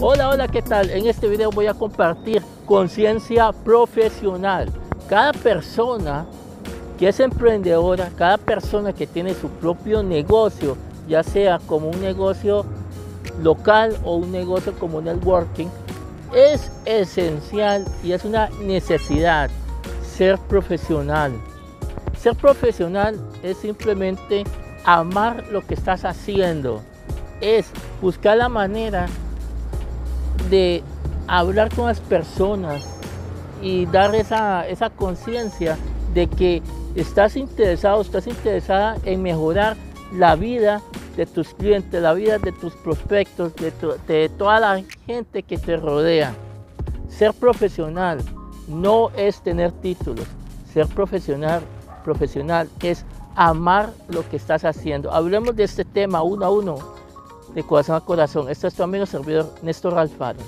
Hola, hola, ¿qué tal? En este video voy a compartir conciencia profesional. Cada persona que es emprendedora, cada persona que tiene su propio negocio, ya sea como un negocio local o un negocio como networking, es esencial y es una necesidad ser profesional. Ser profesional es simplemente amar lo que estás haciendo, es buscar la manera de hablar con las personas y dar esa, esa conciencia de que estás interesado, estás interesada en mejorar la vida de tus clientes, la vida de tus prospectos, de, de toda la gente que te rodea. Ser profesional no es tener títulos. Ser profesional, profesional es amar lo que estás haciendo. Hablemos de este tema uno a uno, de corazón a corazón. Este es tu amigo servidor Néstor Alfaro.